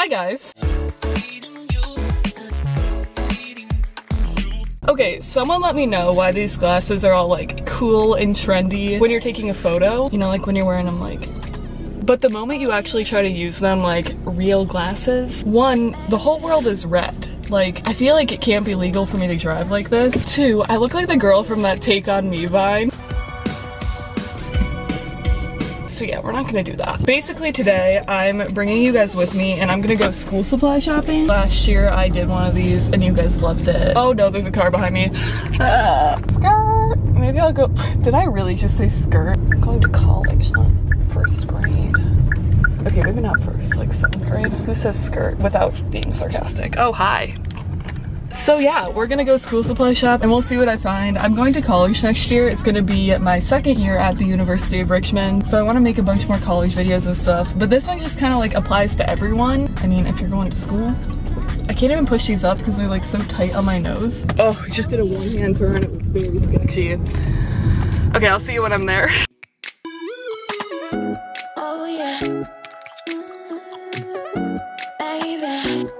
Hi guys. Okay, someone let me know why these glasses are all like cool and trendy when you're taking a photo. You know, like when you're wearing them like but the moment you actually try to use them like real glasses, one, the whole world is red. Like, I feel like it can't be legal for me to drive like this. Two, I look like the girl from that Take On Me vine. So yeah, we're not gonna do that. Basically today, I'm bringing you guys with me and I'm gonna go school supply shopping. Last year I did one of these and you guys loved it. Oh no, there's a car behind me. Uh, skirt. Maybe I'll go, did I really just say skirt? I'm going to college, not first grade. Okay, maybe not first, like seventh grade. Who says skirt without being sarcastic? Oh, hi. So yeah, we're gonna go school supply shop and we'll see what I find. I'm going to college next year. It's gonna be my second year at the University of Richmond. So I wanna make a bunch more college videos and stuff. But this one just kind of like applies to everyone. I mean, if you're going to school. I can't even push these up because they're like so tight on my nose. Oh, I just did a one hand turn. It was very sketchy. Okay, I'll see you when I'm there. Oh yeah. Mm-hmm. Baby.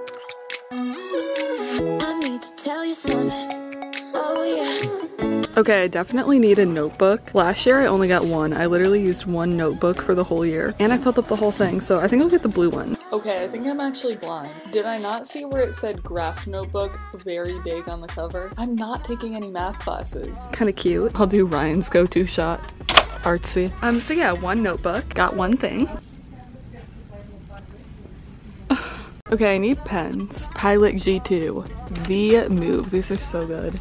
I need to tell you something. Oh yeah. Okay, I definitely need a notebook. Last year I only got one. I literally used one notebook for the whole year. And I filled up the whole thing, so I think I'll get the blue one. Okay, I think I'm actually blind. Did I not see where it said graph notebook very big on the cover? I'm not taking any math classes. Kind of cute. I'll do Ryan's go-to shot. Artsy. Um, so yeah, one notebook. Got one thing. Okay, I need pens. Pilot G2. The move. These are so good.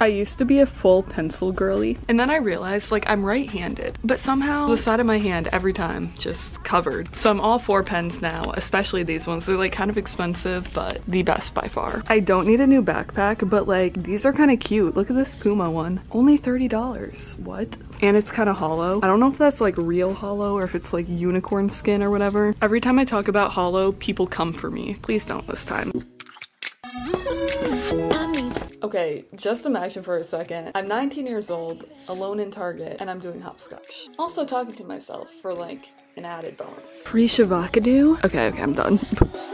I used to be a full pencil girly, and then I realized like I'm right-handed, but somehow the side of my hand every time just covered. So I'm all for pens now, especially these ones. They're like kind of expensive, but the best by far. I don't need a new backpack, but like these are kind of cute. Look at this Puma one. Only $30. What? And it's kind of hollow. I don't know if that's like real hollow or if it's like unicorn skin or whatever. Every time I talk about hollow, people come for me. Please don't this time. Okay, just imagine for a second. I'm 19 years old, alone in Target, and I'm doing hopscotch. Also talking to myself for like an added bonus. Pre Shavakadu? Okay, okay, I'm done.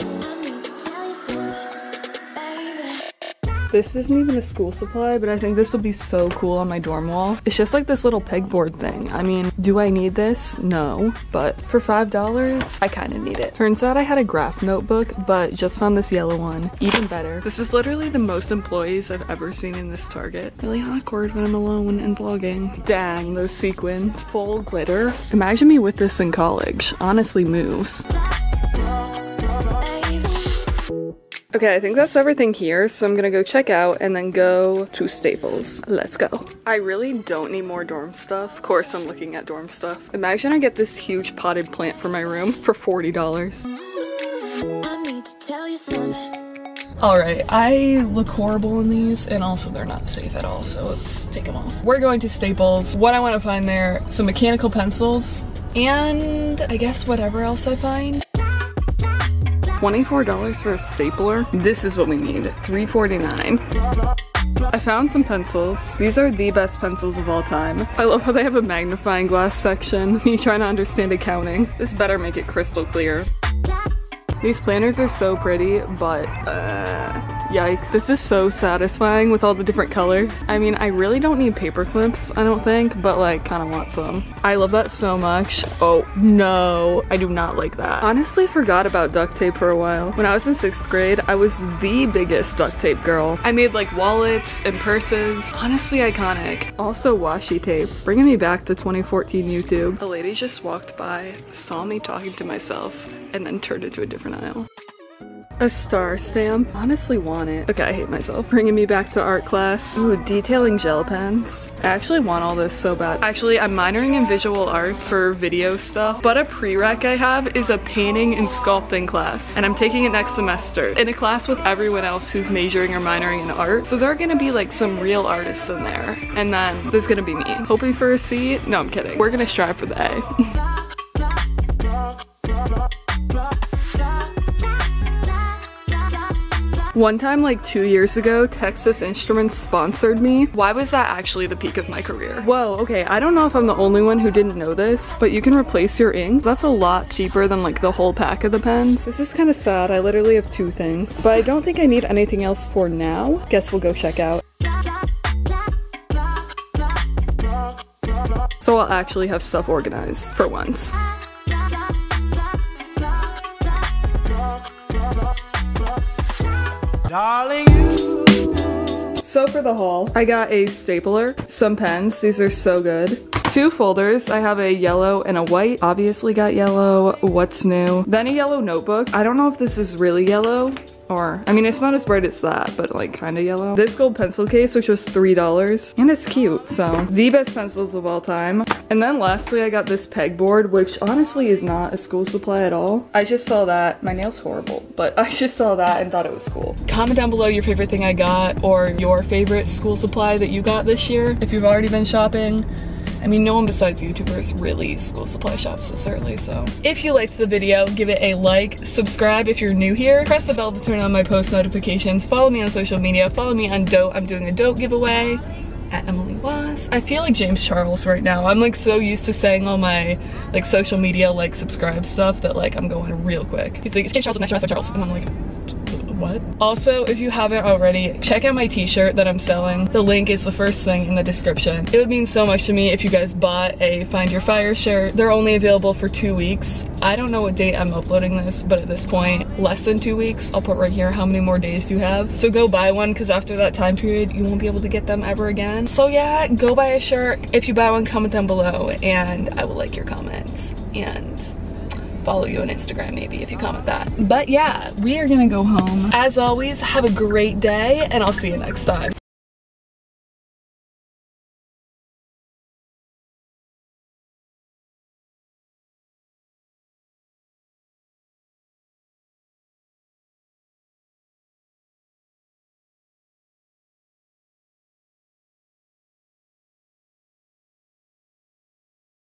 This isn't even a school supply, but I think this will be so cool on my dorm wall. It's just like this little pegboard thing. I mean, do I need this? No, but for $5, I kind of need it. Turns out I had a graph notebook, but just found this yellow one. Even better. This is literally the most employees I've ever seen in this Target. Really awkward when I'm alone and vlogging. Dang, those sequins. Full glitter. Imagine me with this in college. Honestly moves. Okay, I think that's everything here, so I'm gonna go check out and then go to Staples. Let's go. I really don't need more dorm stuff. Of course, I'm looking at dorm stuff. Imagine I get this huge potted plant for my room for $40. I need to tell you something. Alright, I look horrible in these, and also they're not safe at all, so let's take them off. We're going to Staples. What I want to find there, some mechanical pencils, and I guess whatever else I find. $24 for a stapler? This is what we need, $3.49. I found some pencils. These are the best pencils of all time. I love how they have a magnifying glass section. Me trying to understand accounting. This better make it crystal clear. These planners are so pretty, but uh, yikes. This is so satisfying with all the different colors. I mean, I really don't need paper clips, I don't think, but like kind of want some. I love that so much. Oh no, I do not like that. Honestly forgot about duct tape for a while. When I was in sixth grade, I was the biggest duct tape girl. I made like wallets and purses. Honestly iconic. Also washi tape, bringing me back to 2014 YouTube. A lady just walked by, saw me talking to myself, and then turned into a different aisle. A star stamp. Honestly want it. Okay, I hate myself. Bringing me back to art class. Ooh, detailing gel pens. I actually want all this so bad. Actually, I'm minoring in visual art for video stuff, but a prereq I have is a painting and sculpting class, and I'm taking it next semester in a class with everyone else who's majoring or minoring in art. So there are gonna be like some real artists in there, and then there's gonna be me. Hoping for a C? No, I'm kidding. We're gonna strive for the A. One time like two years ago, Texas Instruments sponsored me. Why was that actually the peak of my career? Whoa, okay, I don't know if I'm the only one who didn't know this, but you can replace your ink. That's a lot cheaper than like the whole pack of the pens. This is kind of sad. I literally have two things, but I don't think I need anything else for now. Guess we'll go check out. So I'll actually have stuff organized for once. Darling. So for the haul, I got a stapler, some pens, these are so good. Two folders, I have a yellow and a white, obviously got yellow, what's new. Then a yellow notebook, I don't know if this is really yellow, or, I mean, it's not as bright as that, but like kind of yellow. This gold pencil case, which was $3, and it's cute, so. The best pencils of all time. And then lastly, I got this pegboard, which honestly is not a school supply at all. I just saw that, my nail's horrible, but I just saw that and thought it was cool. Comment down below your favorite thing I got, or your favorite school supply that you got this year, if you've already been shopping. I mean, no one besides YouTubers really school supply shops early, so. If you liked the video, give it a like, subscribe if you're new here, press the bell to turn on my post notifications, follow me on social media, follow me on Dote, I'm doing a Dote giveaway at Emily Wass. I feel like James Charles right now. I'm like so used to saying all my like social media like subscribe stuff that like I'm going real quick. He's like, it's James Charles with Next Charles, and I'm like, what? Also, if you haven't already, check out my t-shirt that I'm selling. The link is the first thing in the description. It would mean so much to me if you guys bought a Find Your Fire shirt. They're only available for two weeks. I don't know what date I'm uploading this, but at this point, less than two weeks. I'll put right here how many more days you have. So go buy one because after that time period, you won't be able to get them ever again. So yeah, go buy a shirt. If you buy one, comment down below and I will like your comments. And follow you on Instagram maybe if you comment that. But yeah, we are gonna go home. As always, have a great day and I'll see you next time.